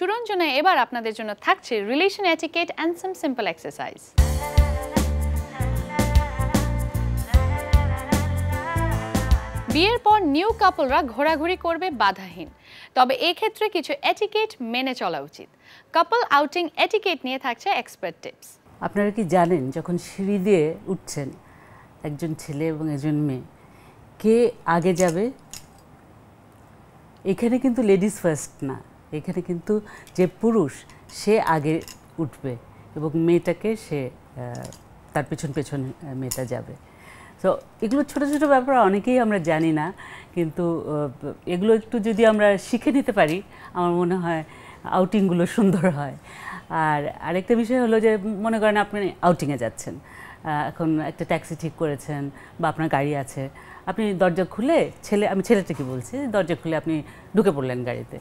সুরঞ্জনায় এবার আপনাদের জন্য থাকছে relation etiquette and some simple exercise বিয়ের পর নিউ কাপলরা ঘোরাঘুরি করবে বাধাহীন। তবে এক্ষেত্রে কিছু এটিকেট মেনে চলা উচিত। কাপল আউটিং এটিকেট নিয়ে থাকছে এক্সপার্ট টিপস আপনারা কি জানেন, যখন সিঁড়ি দিয়ে উঠছেন একজন ছেলে এবং একজন মেয়ে, কে আগে যাবে? এখানে কিন্তু লেডিস ফার্স্ট না। এখানে কিন্তু যে পুরুষ, সে আগে উঠবে এবং মেয়েটাকে সে তার পেছন পেছন মেয়েটা যাবে। তো এগুলো ছোট ছোট ব্যাপার অনেকেই আমরা জানি না, কিন্তু এগুলো একটু যদি আমরা শিখে নিতে পারি, আমার মনে হয় আউটিংগুলো সুন্দর হয়। আর আরেকটা বিষয় হলো যে, মনে করেন আপনি আউটিংয়ে যাচ্ছেন এখন একটা ট্যাক্সি ঠিক করেছেন বা আপনার গাড়ি আছে, আপনি দরজা খুলে ছেলে, আমি ছেলেটাকে বলছি, দরজা খুলে আপনি ঢুকে পড়লেন গাড়িতে।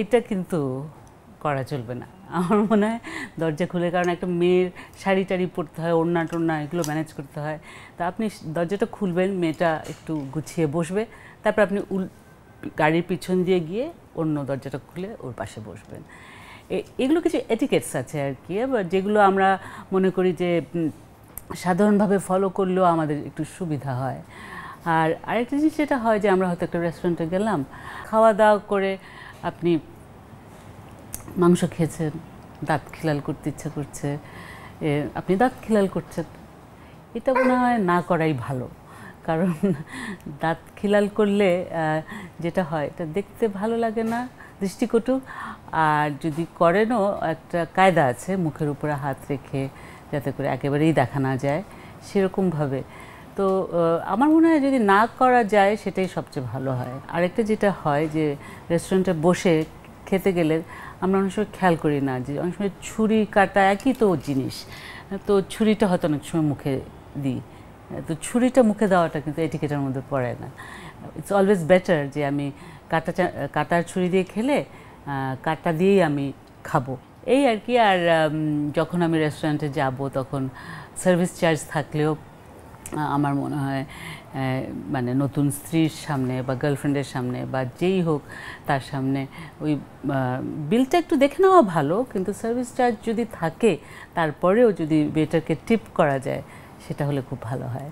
এটা কিন্তু করা চলবে না। আমার মনে হয় দরজা খুলে, কারণ একটা মেয়ের শাড়ি টাড়ি পরতে হয়, ওড়না টোড়না এগুলো ম্যানেজ করতে হয়। তা আপনি দরজাটা খুলবেন, মেয়েটা একটু গুছিয়ে বসবে, তারপর আপনি উল, গাড়ির পিছন দিয়ে গিয়ে অন্য দরজাটা খুলে ওর পাশে বসবেন। এগুলো কিছু এটিকেটস আছে আর কি যেগুলো আমরা মনে করি যে সাধারণভাবে ফলো করলেও আমাদের একটু সুবিধা হয়। আর আরেকটা জিনিস যেটা হয় যে, আমরা হয়তো একটা রেস্টুরেন্টে গেলাম খাওয়া দাওয়া করে আপনি মাংস খেয়েছেন, দাঁত খিলাল করতে ইচ্ছা করছে আপনি দাঁত খিলাল করছেন। এটা মনে হয় না করাই ভালো। কারণ দাঁত খিলাল করলে যেটা হয়, এটা দেখতে ভালো লাগে না দৃষ্টিকটু। আর যদি করেনও, একটা কায়দা আছে, মুখের উপরে হাত রেখে যাতে করে একেবারেই দেখা না যায়, সেরকমভাবে। তো আমার মনে হয় যদি না করা যায় সেটাই সবচেয়ে ভালো হয়। আরেকটা যেটা হয় যে রেস্টুরেন্টে বসে খেতে গেলে আমরা অনেক সময় খেয়াল করি না যে অনেক সময় ছুরি কাটা একই তো জিনিস। তো ছুরিটা হয়তো অনেক সময় মুখে দিই। তো ছুরিটা মুখে দেওয়াটা কিন্তু এটিকেটের মধ্যে পড়ে না। ইটস অলওয়েজ বেটার যে আমি কাটা কাটার ছুরি দিয়ে খেলে কাটা দিয়েই আমি খাব। এই আর কি, আর যখন আমি রেস্টুরেন্টে যাব তখন সার্ভিস চার্জ থাকলেও আমার মনে হয় মানে নতুন স্ত্রীর সামনে বা গার্লফ্রেন্ডের সামনে বা যেই হোক তার সামনে ওই বিলটা একটু দেখে নেওয়া ভালো, কিন্তু সার্ভিস চার্জ যদি থাকে, তারপরেও যদি বেটারকে টিপ করা যায়, সেটা হলে খুব ভালো হয়।